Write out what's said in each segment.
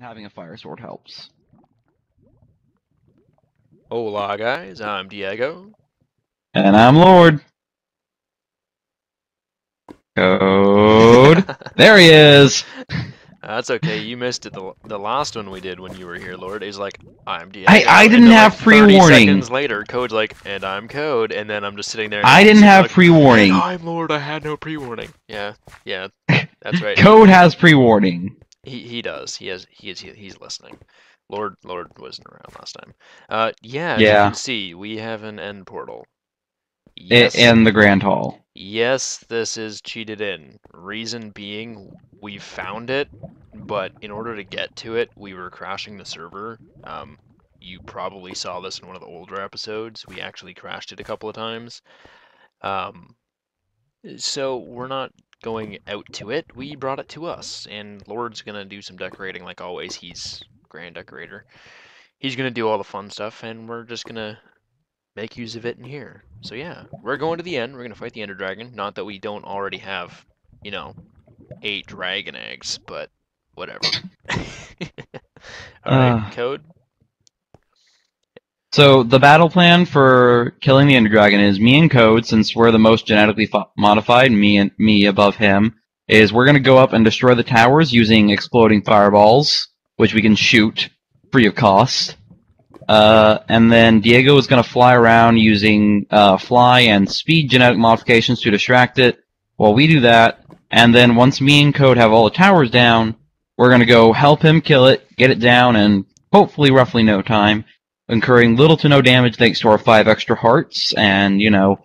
Having a fire sword helps. Hola, guys. I'm Diego. And I'm Lord. Code. there he is. Uh, that's okay. You missed it. The, the last one we did when you were here, Lord. Is like, I'm Diego. I- I didn't then, have like, pre-warning. seconds later, Code's like, and I'm Code. And then I'm just sitting there. I didn't have like, pre-warning. I'm Lord. I had no pre-warning. Yeah, yeah. That's right. Code has pre-warning. He he does. He has he is he, he's listening. Lord Lord wasn't around last time. Uh yeah, as you Yeah. can see, we have an end portal. Yes. in the Grand Hall. yes, this is cheated in. Reason being we found it, but in order to get to it, we were crashing the server. Um you probably saw this in one of the older episodes. We actually crashed it a couple of times. Um so we're not going out to it. We brought it to us, and Lord's gonna do some decorating like always. He's grand decorator. He's gonna do all the fun stuff, and we're just gonna make use of it in here. So yeah, we're going to the end. We're gonna fight the Ender Dragon. Not that we don't already have, you know, eight dragon eggs, but whatever. all right, Uh. code. So the battle plan for killing the Ender Dragon is me and Code, since we're the most genetically modified, me and me above him, is we're gonna go up and destroy the towers using exploding fireballs, which we can shoot free of cost. Uh, and then Diego is gonna fly around using uh, fly and speed genetic modifications to distract it. While we do that, and then once me and Code have all the towers down, we're gonna go help him kill it, get it down, in hopefully roughly no time incurring little to no damage thanks to our five extra hearts and, you know,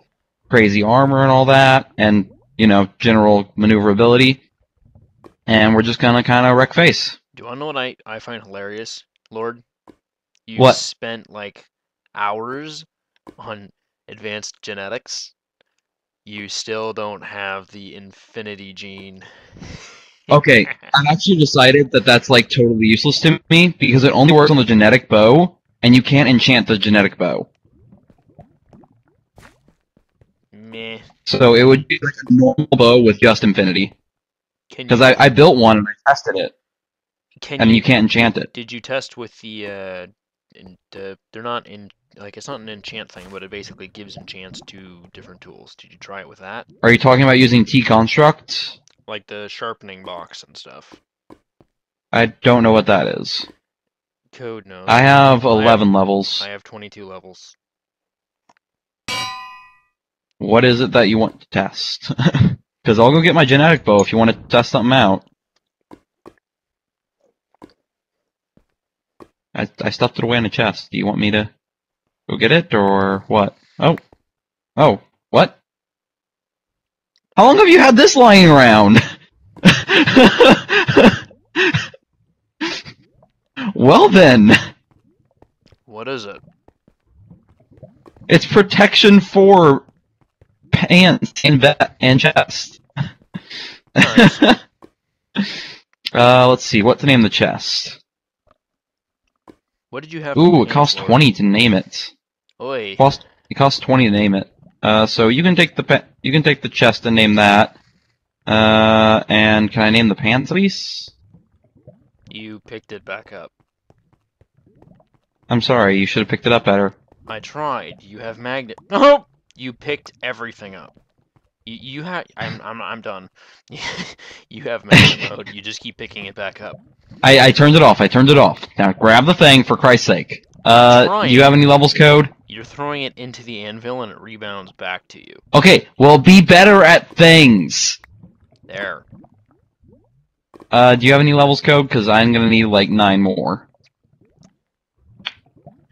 crazy armor and all that, and, you know, general maneuverability. And we're just gonna kind of wreck face. Do you know what I I find hilarious, Lord? You What? spent like hours on advanced genetics. You still don't have the infinity gene. Okay, I've actually decided that that's like totally useless to me because it only works on the genetic bow, and you can't enchant the genetic bow. Meh. So it would be like a normal bow with just infinity. Can Because you, I, I built one and I tested it, can you and you, you can't enchant it. did you test with the uh in, the, they're not in like it's not an enchant thing, but it basically gives enchants to different tools. Did you try it with that? Are you talking about using T construct? Like the sharpening box and stuff. I don't know what that is. Code knows. I have I have- 11 levels. I have 22 levels. What is it that you want to test? Because I'll go get my genetic bow if you want to test something out. I, I stuffed it away in a chest. Do you want me to go get it, or what? Oh. Oh. What? How long have you had this lying around? well then, What is it? it's protection for pants and, ba- and chest. Nice. uh, let's see. What to name the chest? What did you have? Ooh, it costs twenty to name it. Oi. Cost it costs twenty to name it. Uh, so you can take the you can take the chest and name that. Uh, and can I name the pants, please? You picked it back up. I'm sorry. You should have picked it up better. I tried. You have magnet. Oh! You picked everything up. You, you have. I'm. I'm. I'm done. you have magnet mode. You just keep picking it back up. I, I turned it off. I turned it off. Now grab the thing for Christ's sake. Uh, do you have any levels code? You're throwing it into the anvil and it rebounds back to you. Okay. Well, be better at things. There. Uh, do you have any levels code? Because I'm gonna need like nine more.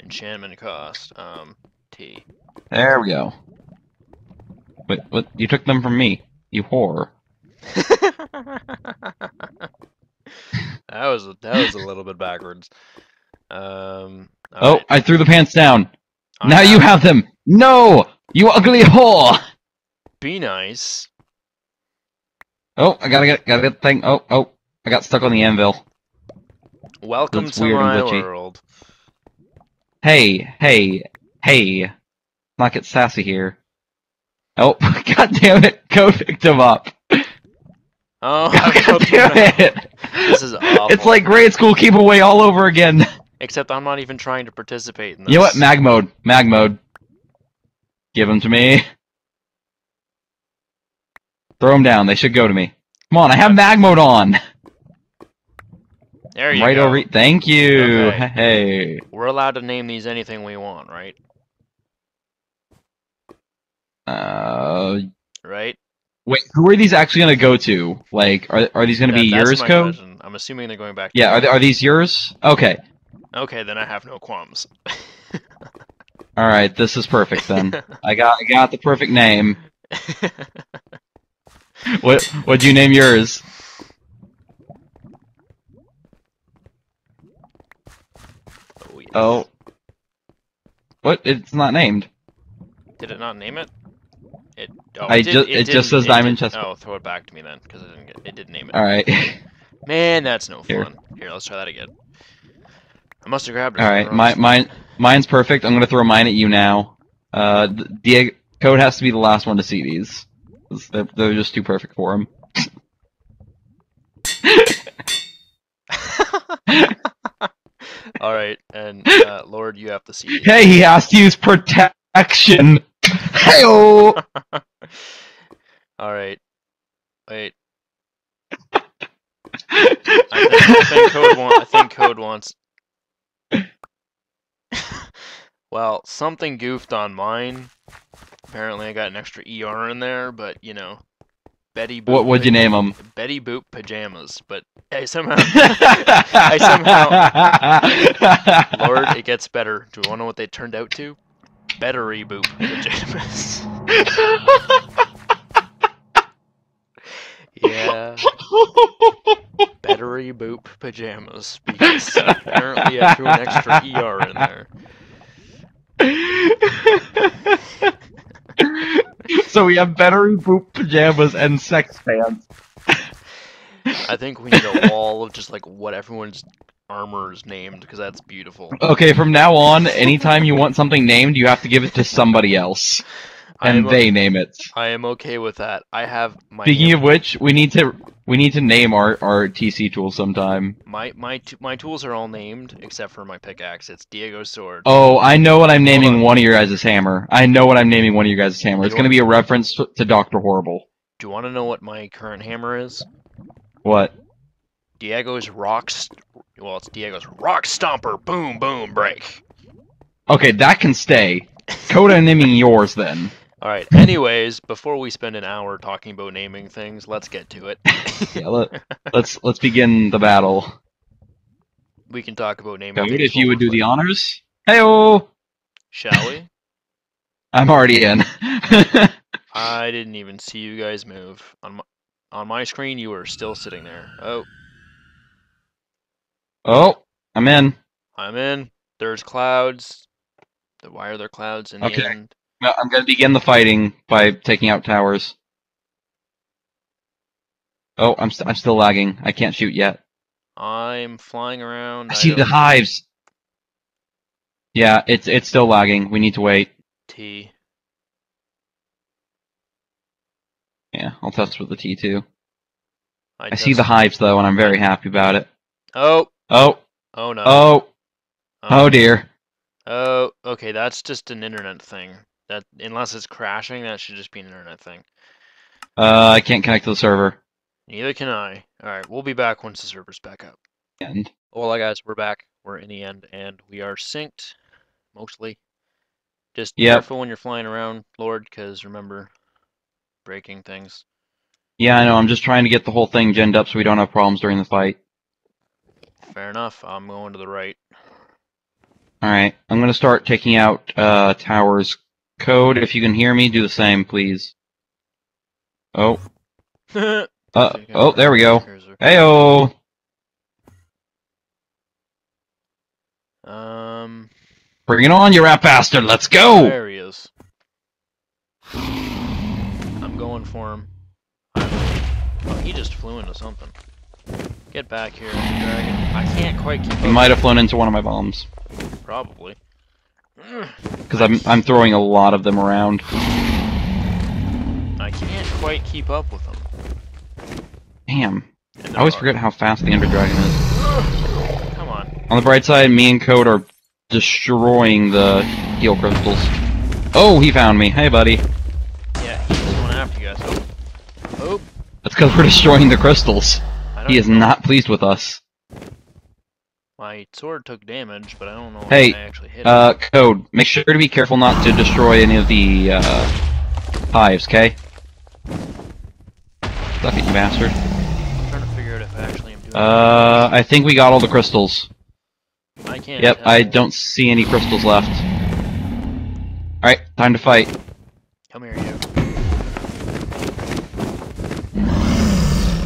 Enchantment cost. Um. T. There we go. Wait, what? You took them from me, you whore. that was that was a little bit backwards. Um. Oh, alright. I threw the pants down. I now you have them. No, you ugly whore. Be nice. Oh, I gotta get, gotta get the thing. Oh, oh, I got stuck on the anvil. Welcome That's to my world. Hey, hey, hey. Not get sassy here. Oh, god damn it, go picked him up. Oh, God I'm up to damn it! This is awful. It's like grade school keep away all over again. Except I'm not even trying to participate in this. You know what? Mag mode. Mag mode. Give them to me. Throw them down. They should go to me. Come on, I have mag mode on. There you right go. over. Thank you. Okay. Hey. We're allowed to name these anything we want, right? Uh, Right? wait. Who are these actually gonna go to? Like, are are these gonna be yours, code? question. I'm assuming they're going back. To Yeah. Are they, are these yours? Okay. Okay, then I have no qualms. All right. This is perfect then. I got I got the perfect name. What what do you name yours? Oh. What? It's not named. Did it not name it? It. Oh, I it, did, ju- it, it just says it Diamond Chest- Oh, throw it back to me then, because it didn't get. It didn't name it. All right. Man, that's no Here. fun. Here, let's try that again. I must have grabbed it. All right, my, mine, mine's perfect. I'm gonna throw mine at you now. Uh, the Diego, code has to be the last one to see these. They're, they're just too perfect for him. All right, and uh, Lord, you have to see. Hey, he has to use protection. Heyo. All right. Wait. I think, I think code I think code wants. well, something goofed on mine. Apparently, I got an extra ER in there, but you know, Betty. Boop what would you name them? Betty Boop pajamas, but I somehow. I somehow. Lord, it gets better. Do you want to know what they turned out to? Bettery Boop pajamas. yeah. Bettery Boop pajamas because apparently I threw an extra ER in there. so we have battery boot pajamas and sex pants. I think we need a wall of just like what everyone's armor is named because that's beautiful. Okay, from now on, anytime you want something named, you have to give it to somebody else, and they name it. I am okay with that. I have my Speaking of which, we need to we need to name our our TC tool sometime. my my t- my tools are all named except for my pickaxe. It's Diego's sword. Oh, I know what I'm naming on. one of your guys' hammer. I know what I'm naming one of your guys' hammer. It's going to be a reference to, to Doctor Horrible. Do you want to know what my current hammer is? What? Diego's rock. St- well, it's Diego's rock stomper. Boom, boom, break. Okay, that can stay. Coda I'm naming yours then. All right. Anyways, before we spend an hour talking about naming things, let's get to it. Yeah, let, let's let's begin the battle. we can talk about naming. Things if you would do the honors. Heyo! Shall we? I'm already in. I didn't even see you guys move on my on my screen. You were still sitting there. Oh, oh, I'm in. I'm in. There's clouds. Why are there clouds in Okay. the end? No, I'm going to begin the fighting by taking out towers. Oh, I'm st- I'm still lagging. I can't shoot yet. I'm flying around. I see the hives. Yeah, it's it's still lagging. We need to wait. T. Yeah, I'll test with the T2. I, I see the hives though, and I'm very happy about it. Oh, Oh, oh no. oh, oh, oh dear. Oh, okay, that's just an internet thing. That unless it's crashing, that should just be an internet thing. Uh, I can't connect to the server. Neither can I. All right, we'll be back once the server's back up. And Hola, guys, we're back. We're in the end, and we are synced, mostly. Just Yep. careful when you're flying around, Lord, because remember, breaking things. yeah, I know. I'm just trying to get the whole thing genned up so we don't have problems during the fight. Fair enough. I'm going to the right. All right, I'm gonna start taking out uh towers. Code, if you can hear me, do the same, please. Oh, uh, oh, there we go. Heyo. Um, Bring it on, you rat bastard. Let's go. there he is. I'm going for him. Oh, he just flew into something. Get back here, dragon. I can't quite keep He might have flown into one of my bombs Probably. Because I'm I'm throwing a lot of them around. I can't quite keep up with them. Damn. I always forget how fast the Ender Dragon is. Come on. On the bright side, me and Code are destroying the heal crystals. Oh, he found me. Hey, buddy. Yeah, he's going after you guys. Oh. Oh. That's because we're destroying the crystals. He is know. not pleased with us. My sword took damage, but I don't know Hey, if I actually hit Uh, Code, make sure to be careful not to destroy any of the, uh, hives, okay? Suck it, you bastard. I'm trying to figure out if I actually am doing Uh, I think we got all the crystals. I can't Yep. I don't see any crystals left. Alright, time to fight. Come here, you.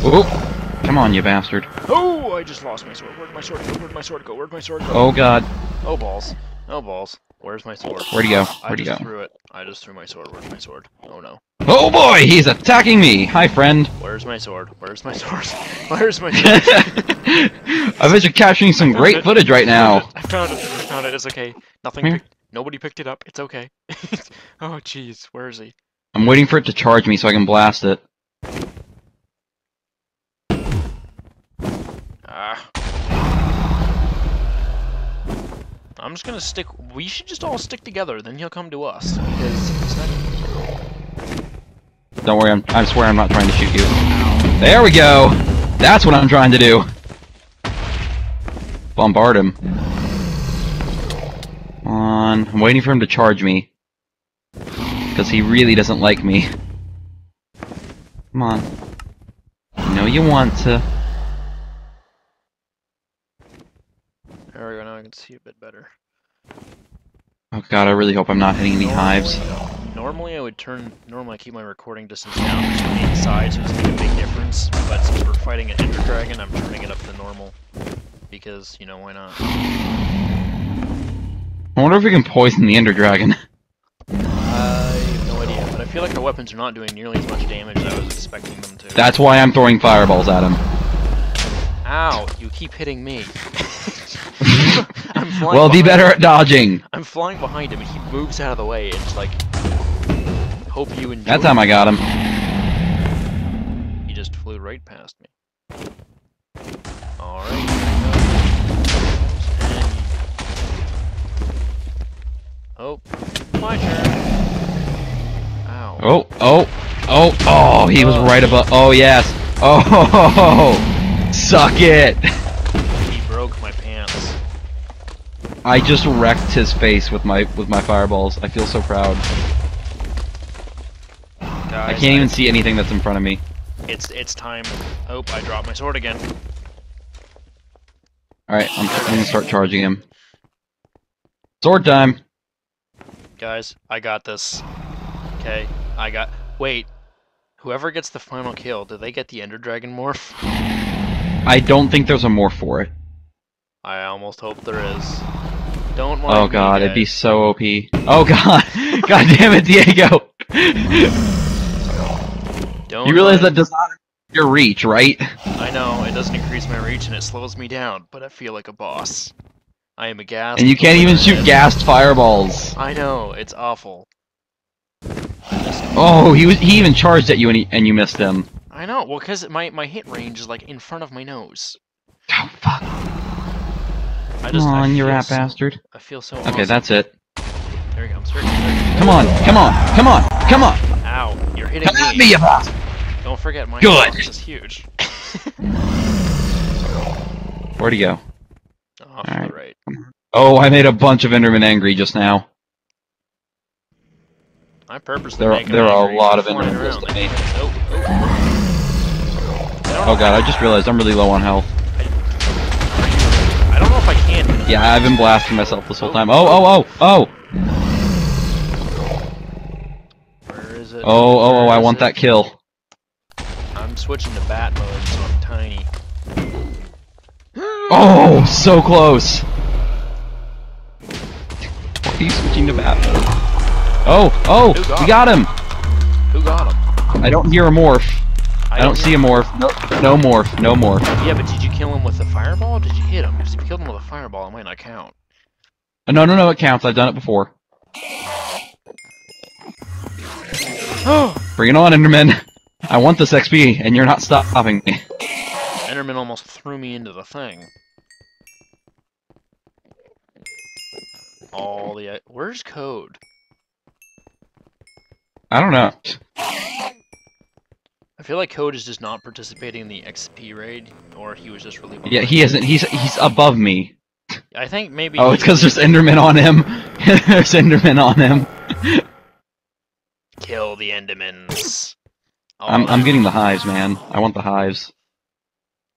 Ooh, come on, you bastard. Oh, I just lost my sword. Where'd my sword go? Where'd my sword go? Where'd my sword go? Oh god, Oh, balls. Oh, balls. Where's my sword? where'd he go? Where'd he go? I just threw it. I just threw my sword. Where's my sword? Oh no. Oh boy, he's attacking me! Hi, friend. Where's my sword? Where's my sword? Where's my sword? I bet you're capturing some great footage right now. I found it. I found it. It's okay. Nothing. Here. Nobody picked it up. It's okay. oh jeez. Where is he? I'm waiting for it to charge me so I can blast it. Ah. I'm just gonna stick. We should just all stick together. Then he'll come to us because not. Don't worry, I'm, I swear I'm not trying to shoot you. There we go! That's what I'm trying to do! Bombard him. Come on, I'm waiting for him to charge me. Because he really doesn't like me. Come on. You know you want to. There we go. Now I can see a bit better. Oh god, I really hope I'm not hitting any hives. Normally I would turn. Normally I keep my recording distance down between the sides, so it's gonna make a big difference. But since we're fighting an Ender Dragon, I'm turning it up to normal because you know why not? I wonder if we can poison the Ender Dragon. I have no idea, but I feel like our weapons are not doing nearly as much damage as I was expecting them to. That's why I'm throwing fireballs at him. Ow! You keep hitting me. Well, be better him. at dodging. I'm flying behind him, and he moves out of the way, and it's like, hope you enjoy. That time I got him. He just flew right past me. Alright, here we go. And... Oh, my turn. Ow. Oh, oh, oh, oh, he was oh. right above. Oh, yes. Oh, suck it. I just wrecked his face with my with my fireballs. I feel so proud. Guys, I can't even see anything that's in front of me. It's it's time. Oh, I dropped my sword again. Alright, I'm, I'm gonna start charging him. Sword time! Guys, I got this. Okay, I got. Wait. Whoever gets the final kill, do they get the Ender Dragon morph? I don't think there's a morph for it. I almost hope there is. Don't mind Oh god, it'd be so OP. Oh god! god damn it, Diego! Don't you realize that does not increase your reach, right? I know, it doesn't increase my reach and it slows me down, but I feel like a boss. I am a Ghast. And you can't even shoot Ghast fireballs. I know, it's awful. Oh, he was he even charged at you and, he, and you missed him. I know, well, because my, my hit range is like in front of my nose. Oh fuck. I Come just, I on, you feel rat so- bastard. I feel so Okay, awesome. that's it. There we go, I'm searching. Come on, come on, come on, come on! Ow, you're hitting Come at me. me, you bastard! Don't forget, my Good. is huge. Where'd he go? Off to Alright. the right. Oh, I made a bunch of Endermen angry just now. I purposely There- there are a lot of Endermen me. Oh, oh. Oh god, I just realized I'm really low on health. Yeah, I've been blasting myself this whole time. Oh, oh, oh, oh! Where is it? Oh, oh, oh, I want it? that kill. I'm switching to bat mode, so I'm tiny. Oh, so close! Why are you switching to bat mode? Oh, oh, we got him! Who got him? I don't hear a morph. I don't see a morph. No, no morph. No morph. Yeah, but did you kill him with a fireball? Or did you hit him? Because if you killed him with a fireball, it might not count. Uh, No, no, no, it counts. I've done it before. Bring it on, Enderman. I want this XP, and you're not stopping me. Enderman almost threw me into the thing. All the where's code? I don't know. I feel like Code is just not participating in the XP raid, or he was just really. Yeah, he isn't. He's he's above me. I think maybe. Oh, it's because there's Enderman on him. there's Enderman on him. Kill the Endermans. Oh, I'm I'm getting the hives, man. I want the hives.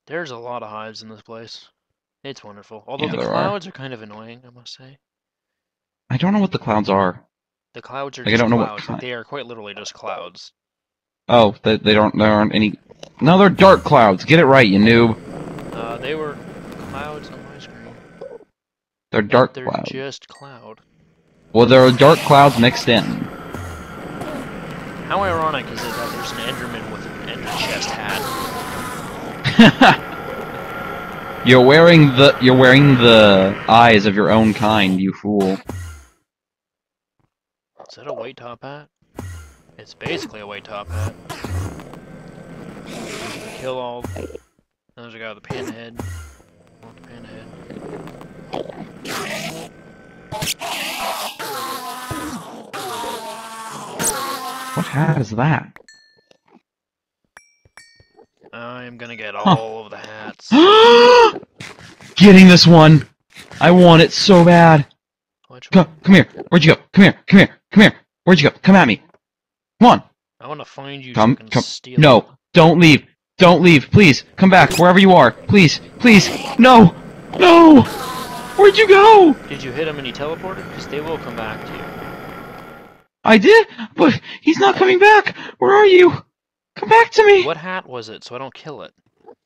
There's a lot of hives in this place. It's wonderful. Although Yeah, the there are. clouds are kind of annoying, I must say. I don't know what the clouds are. The clouds are Like, I don't know what clouds. They are quite literally just clouds. Oh, they, they don't. There aren't any. No, they're dark clouds. Get it right, you noob. Uh, they were clouds on my screen. They're dark They're clouds. just cloud. Well, there are dark clouds mixed in. How ironic is it that there's an Enderman with an Ender chest hat? you're wearing the you're wearing the eyes of your own kind, you fool. Is that a white top hat? It's basically a white top hat. Kill all. There's a guy with a pinhead. Want the pinhead. What hat is that? I'm gonna get all of the hats. Getting this one. I want it so bad. Come, come here. Where'd you go? Come here. Come here. Come here. Where'd you go? Come at me. Come on. I want to find you Come, so come. steal. No. Don't leave. Don't leave. Please. Come back. Wherever you are. Please. Please. No. No. Where'd you go? Did you hit him and he teleported? Because they will come back to you. I did, but he's not coming back. Where are you? Come back to me. What hat was it so I don't kill it?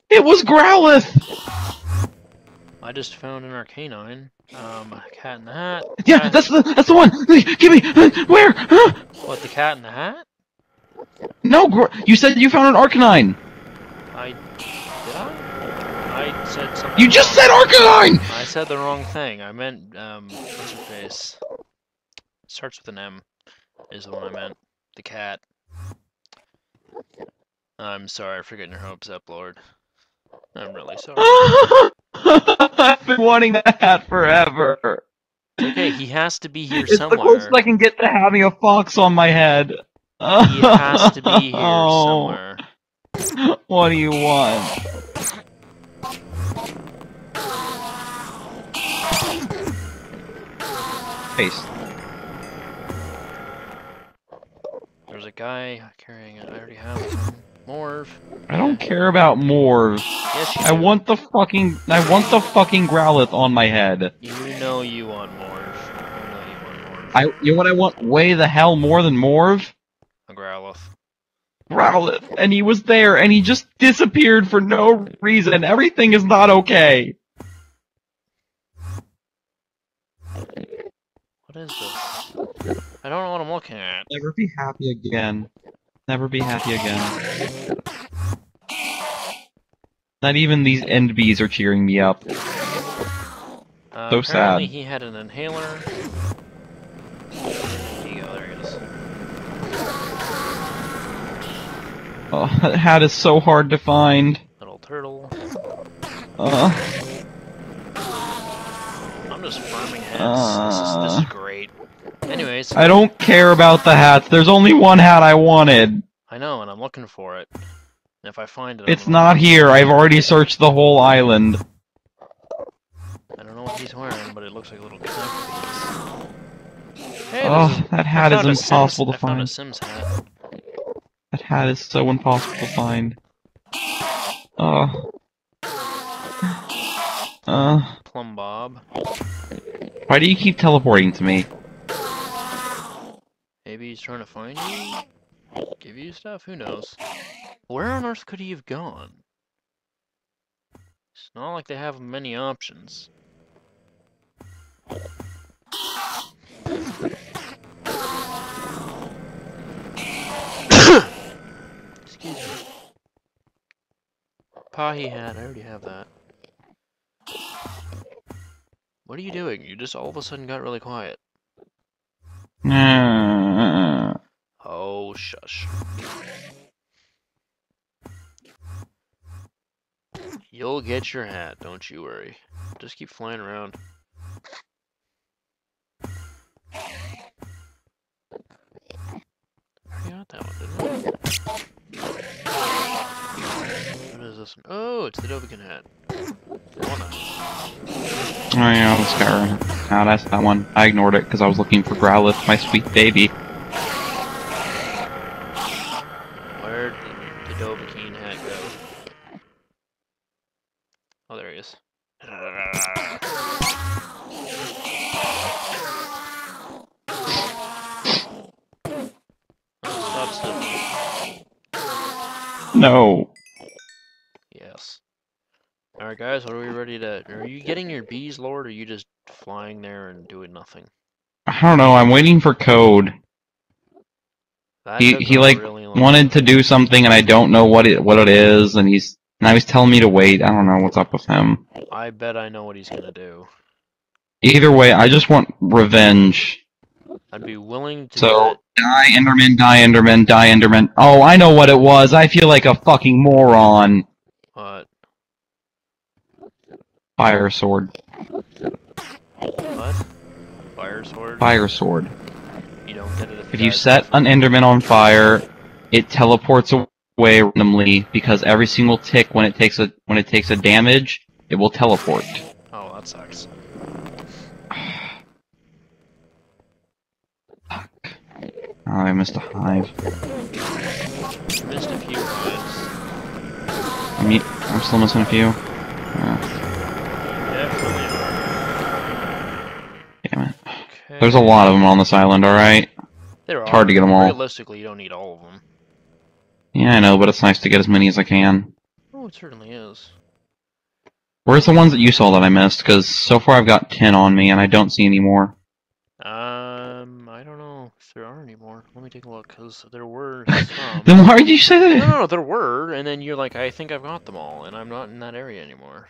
It was Growlithe. I just found an Arcanine. Um, a cat in the hat. Yeah, Cat- that's the that's the one. Give me. Uh, Where? Huh? What, the cat in the hat? No, you said you found an Arcanine. I. Did I? I said something. You just said Arcanine. I said the wrong thing. I meant, um, what's her face? Starts with an M, is the one I meant. The cat. I'm sorry for getting your hopes up, Lord. I'm really sorry. I've been wanting that hat forever. Okay, he has to be here It's the closest I can get to having a fox on my head. He has to be here Oh, somewhere. What do you want? Paste. There's a guy carrying it. I already have him. I don't care about Morv. Yes, I do. want the fucking I want the fucking Growlithe on my head. You know you want Morph. You know you want. I you know what I want way the hell more than Morv? A Growlithe. Growlithe. And he was there and he just disappeared for no reason. Everything is not okay. What is this? I don't know what I'm looking at. Never be happy again. Never be happy again. Not even these end bees are cheering me up. Uh, So apparently sad. he had an inhaler. There you go, there he is. Oh, that hat is so hard to find. Little turtle. Uh, I'm just farming hats. this, is, this is Uh. great. Anyways, I don't care about the hats. There's only one hat I wanted. I know, and I'm looking for it. And if I find it, It's I'm not here. I've already searched the whole island. I don't know what he's wearing, but it looks like a little. Hey, Oh, that hat is a Sims- impossible to I found a find. Sims hat. That hat is so impossible to find. Oh. Uh. Plumbob. Why do you keep teleporting to me? Maybe he's trying to find you? Give you stuff? Who knows? Where on earth could he have gone? It's not like they have many options. Excuse me. Pahi hat, I already have that. What are you doing? You just all of a sudden got really quiet. Oh, shush. You'll get your hat, don't you worry. Just keep flying around. I got that one, didn't I? Oh, it's the Dovahkiin hat. Oh yeah, Skyrim. Ah, that's that one. I ignored it because I was looking for Growlithe, my sweet baby. Nothing? I don't know. I'm waiting for code. That He he like really wanted to do something, and I don't know what it what it is, and he's now he's telling me to wait. I don't know what's up with him. I bet I know what he's gonna do. Either way, I just want revenge. I'd be willing to So die Enderman, die Enderman, die Enderman. Oh, I know what it was. I feel like a fucking moron. What? Fire sword. What? Fire sword? Fire sword. You don't get it if, you set an Enderman on fire, it teleports away randomly because every single tick when it takes a when it takes a damage, it will teleport. Oh, that sucks. Fuck. Oh, I missed a hive. Missed a few times. I mean, I'm still missing a few. Uh, damn it. Okay. There's a lot of them on this island. All right. There it's hard to get them all. Realistically, you don't need all of them. Yeah, I know, but it's nice to get as many as I can. Oh, it certainly is. Where's the ones that you saw that I missed? Because so far I've got ten on me, and I don't see any more. Um, I don't know if there are any more. Let me take a look, because there were some. Then why did you say No, that? no, no, there were, and then you're like, I think I've got them all, and I'm not in that area anymore.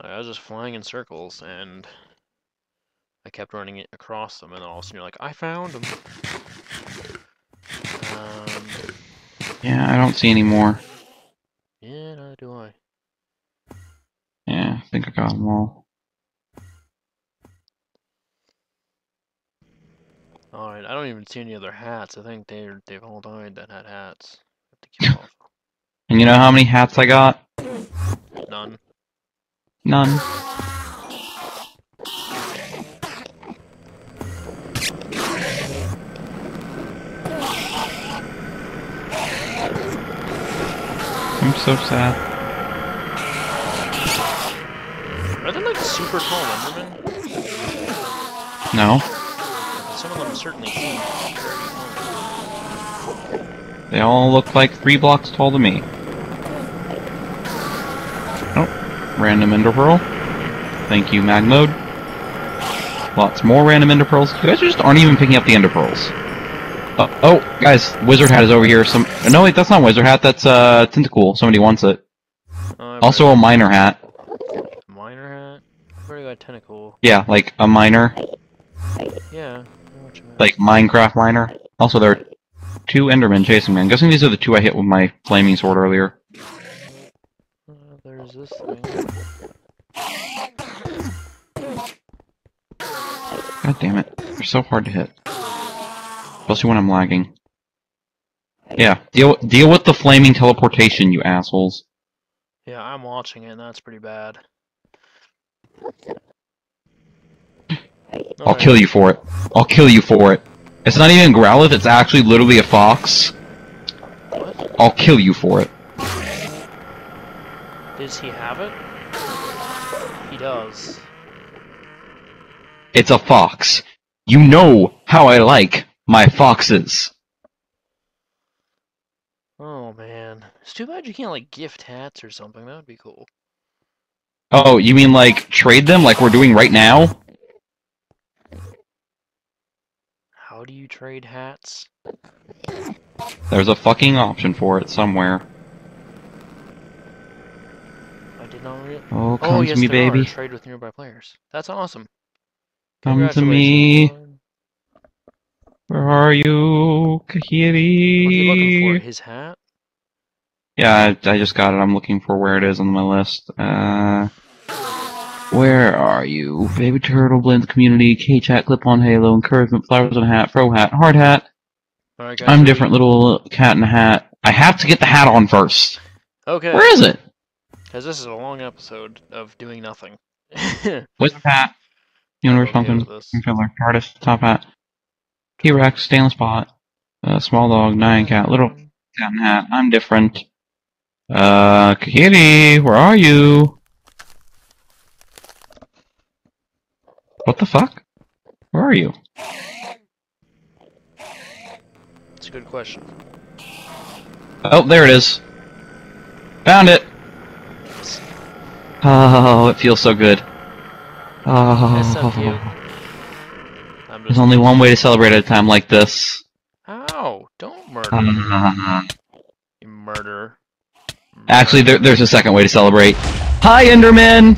I was just flying in circles, and I kept running it across them, and all of a sudden you're like, I found them. Um, Yeah, I don't see any more. yeah, neither do I. Yeah, I think I got them all. Alright, I don't even see any other hats. I think they're, they've all died that had hats. Have to keep off. And you know how many hats I got? None. None. I'm so sad. Are they like super tall Endermen? No, Some of them certainly seem they all look like three blocks tall to me. Oh, random ender pearl. Thank you, mag mode. Lots more random ender pearls. You guys just aren't even picking up the ender pearls. Uh, oh, guys, wizard hat is over here. Some no, wait, that's not wizard hat. That's uh, tentacool. Somebody wants it. Uh, Also, a miner hat. miner hat. I've already got Tentacool. Yeah, like a miner, Yeah. I know what you mean. like Minecraft miner. Also, there are two Endermen chasing me. I'm guessing these are the two I hit with my flaming sword earlier. Uh, there's this thing. God damn it, they're so hard to hit, especially when I'm lagging. Yeah, deal deal with the flaming teleportation, you assholes. Yeah, I'm watching it, and that's pretty bad. I'll kill you for it. I'll kill you for it. It's not even Growlithe, it's actually literally a fox. What? I'll kill you for it. Does he have it? He does. It's a fox. You know how I like my foxes. Oh man, it's too bad you can't like gift hats or something. That would be cool. Oh, you mean like trade them like we're doing right now? How do you trade hats? There's a fucking option for it somewhere. I did not real. Oh, oh come Oh to me, baby. are. Trade with nearby players. That's awesome. Come to me. Where are you, What's he looking for? Kahiri? His hat? Yeah, I, I just got it. I'm looking for where it is on my list. Uh, where are you? Baby Turtle, Blends Community, K-Chat, Clip-On Halo, Encouragement, Flowers on a Hat, Fro Hat, Hard Hat. Alright, guys. I'm different little cat in a hat. I have to get the hat on first. Okay. Where is it? Because this is a long episode of doing nothing. Where's the hat? Universe Okay this. Filler, Artist, Top Hat, T-Rex, Stainless Pot, uh, Small Dog, Nyan Cat, Little Cat in a Hat. I'm different. Uh, Kitty, where are you? What the fuck? Where are you? It's a good question. Oh, there it is. Found it. Oh, it feels so good. Oh, I'm there's just. only one way to celebrate at a time like this. Ow! Don't murder Uh, you murderer. Actually, there, there's a second way to celebrate. Hi, Enderman!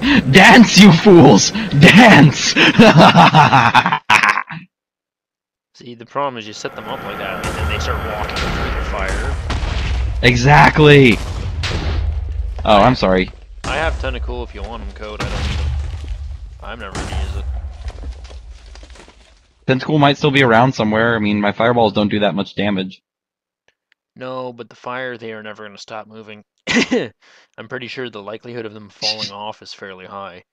Dance, you fools! Dance! See, the problem is you set them up like that, and then they start walking through the fire. exactly! Oh, I'm sorry. Have Tentacool if you want them, Code. I don't need them. I'm never gonna use it. Tentacool might still be around somewhere. I mean, my fireballs don't do that much damage. No, but the fire, they are never gonna stop moving. I'm pretty sure the likelihood of them falling off is fairly high.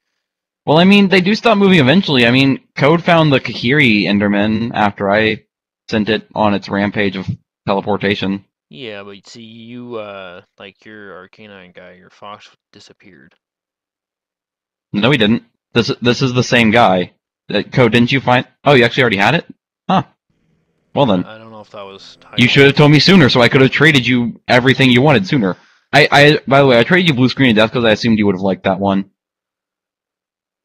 Well, I mean, they do stop moving eventually. I mean, Code found the Kahiri Enderman after I sent it on its rampage of teleportation. Yeah, but see, you, uh, like your Arcanine guy, your fox disappeared. No, he didn't. This this is the same guy. That Code, didn't you find? Oh, you actually already had it? Huh. Well then, I don't know if that was. you should have told me sooner, so I could have traded you everything you wanted sooner. I, I by the way, I traded you Blue Screen of Death because I assumed you would have liked that one.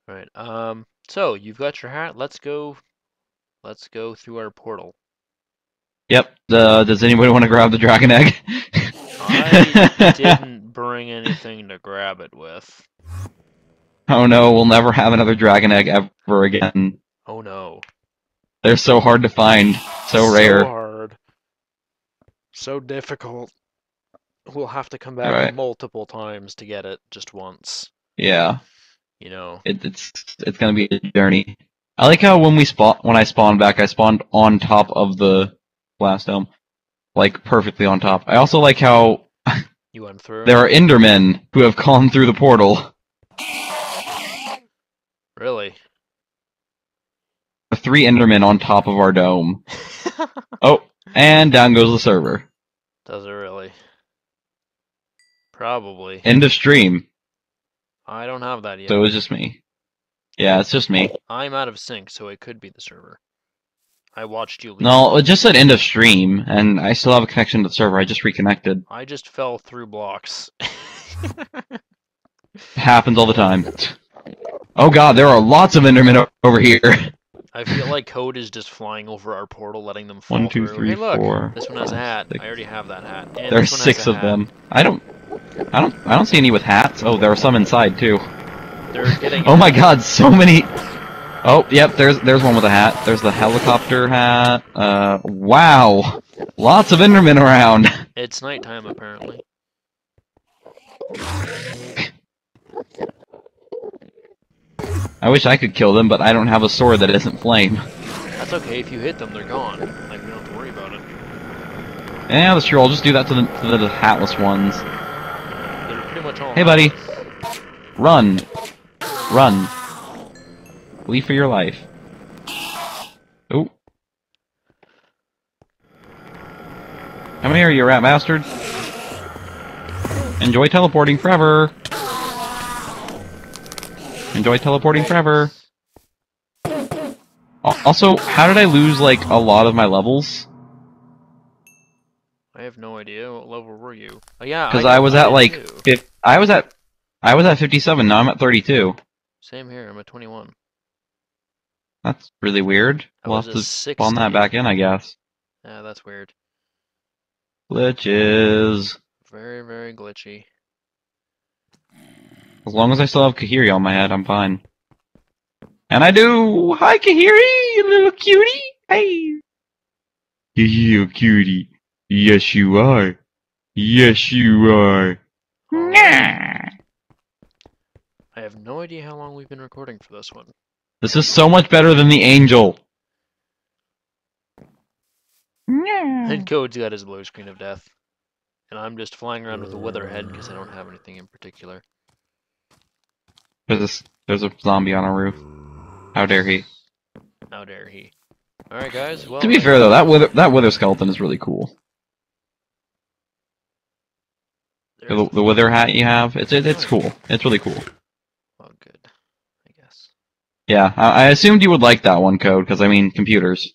Right. Um. So you've got your hat. Let's go. Let's go through our portal. Yep. Uh, does anybody want to grab the dragon egg? I didn't bring anything to grab it with. oh no, we'll never have another dragon egg ever again. Oh no. They're so hard to find, so rare. So hard. So difficult. We'll have to come back Alright. multiple times to get it just once. Yeah, You know. it, it's it's gonna be a journey. I like how when we spawn when I spawned back, I spawned on top of the blast dome, like perfectly on top. I also like how You went through. there are Endermen who have gone through the portal. Really? Three Endermen on top of our dome. Oh, and down goes the server. Does it really? Probably. End of stream. I don't have that yet. So it was just me. Yeah, it's just me. I'm out of sync, so it could be the server. I watched you leave. No, it just said end of stream, and I still have a connection to the server. I just reconnected. I just fell through blocks. Happens all the time. Oh god, there are lots of Endermen over here. I feel like code is just flying over our portal, letting them fall One, two, through. three, hey, look, four, this one has a hat. six. I already have that hat. And There are this one has six of hat. them. I don't, I don't, I don't see any with hats. Oh, there are some inside too. They're getting. Oh my god, so many. Oh, yep. There's there's one with a hat. There's the helicopter hat. Uh, wow, lots of Endermen around. It's nighttime apparently. I wish I could kill them, but I don't have a sword that isn't flame. That's okay. If you hit them, they're gone. Like we don't have to worry about it. Yeah, that's true. I'll just do that to the to the hatless ones. They're pretty much all. Hey, buddy. Run, run. Leave for your life. Oh. Come here, you rat bastard. Enjoy teleporting forever. Enjoy teleporting forever. Also, how did I lose, like, a lot of my levels? I have no idea. What level were you? Oh yeah. Because got I was at, like, mine, too. fif- I was at, I was at 57, now I'm at 32. Same here. I'm at 21. That's really weird. I We'll have at to spawn that back in, I guess. Yeah, that's weird. Glitches. Very, very glitchy. As long as I still have Kahiri on my head, I'm fine. And I do! Hi, Kahiri, you little cutie! Hey! You cutie. Yes, you are. Yes, you are. I have no idea how long we've been recording for this one. This is so much better than the angel. And Code's got his blue screen of death. And I'm just flying around with a Witherhead because I don't have anything in particular. There's a, s- there's a zombie on a roof. How dare he? How dare he. Alright guys, well to be fair though, that wither that wither skeleton is really cool. The, the wither hat you have, it's it, it's cool. It's really cool. Oh good. I guess. Yeah, I, I assumed you would like that one code because I mean computers.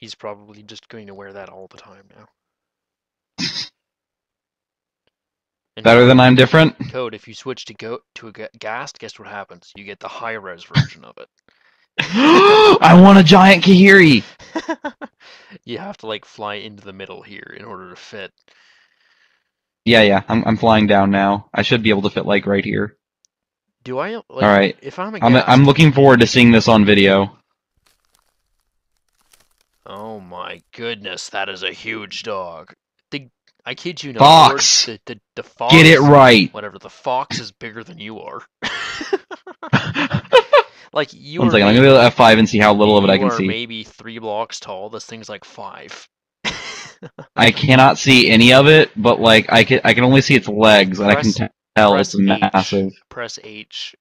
He's probably just going to wear that all the time now. And Better than I'm different. Code, if you switch to go to a ga- ghast, guess what happens? You get the high res version of it. I want a giant Kahiri. you have to like fly into the middle here in order to fit. Yeah, yeah. I'm I'm flying down now. I should be able to fit like right here. Do I? Like, All right. If I'm a I'm I'm looking forward to seeing this on video. Oh my goodness, that is a huge dog. The I kid you not. Fox. The, the, the fox. Get it right. Whatever. The fox is bigger than you are. like you One are. second. I'm gonna go to F5 and see how little of it I can see. Maybe three blocks tall. This thing's like five. I cannot see any of it, but like I can I can only see its legs, and I can Press- t- tell massive. H, press H,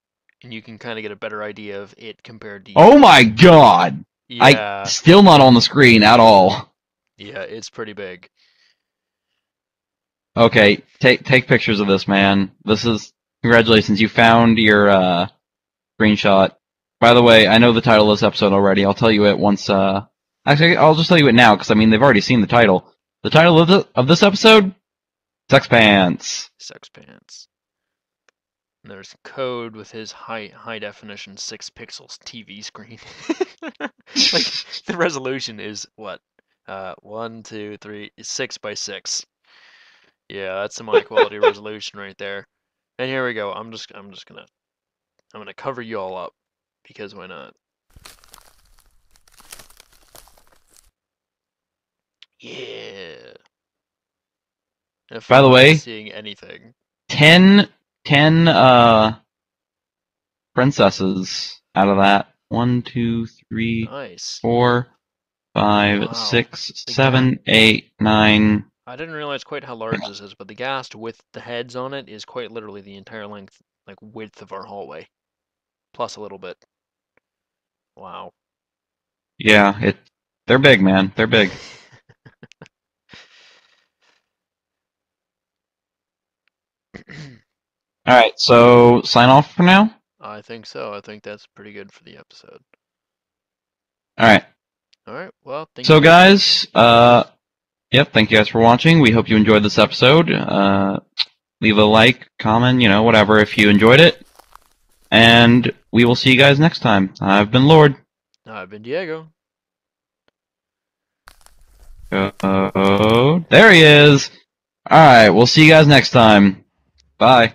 and you can kind of get a better idea of it compared to. Oh my god! yeah, Still not on the screen at all. yeah, it's pretty big. Okay, take take pictures of this, man. This is congratulations. You found your uh, screenshot. By the way, I know the title of this episode already. I'll tell you it once. Uh, actually, I'll just tell you it now because I mean they've already seen the title. The title of the, of this episode: Sex Pants. Sex pants. And there's code with his high high definition six pixels TV screen. like the resolution is what? Uh, one, two, three, six by six. Yeah, that's some high quality resolution right there. And here we go. I'm just I'm just gonna I'm gonna cover you all up because why not? Yeah. If By I'm the way- seeing anything. Ten, ten uh, princesses out of that. One, two, three, Nice. four, five, Wow. six, The seven, eight, nine. I didn't realize quite how large this is, but the ghast with the heads on it is quite literally the entire length, like width of our hallway, plus a little bit. Wow. Yeah, it. They're big, man. They're big. All right, so sign off for now. I think so. I think that's pretty good for the episode. All right. All right. Well, thank you. So, guys, uh, yep. Thank you guys for watching. We hope you enjoyed this episode. Uh, leave a like, comment, you know, whatever if you enjoyed it. And we will see you guys next time. I've been Lord. I've been Diego. Oh, there he is. All right, we'll see you guys next time. Bye.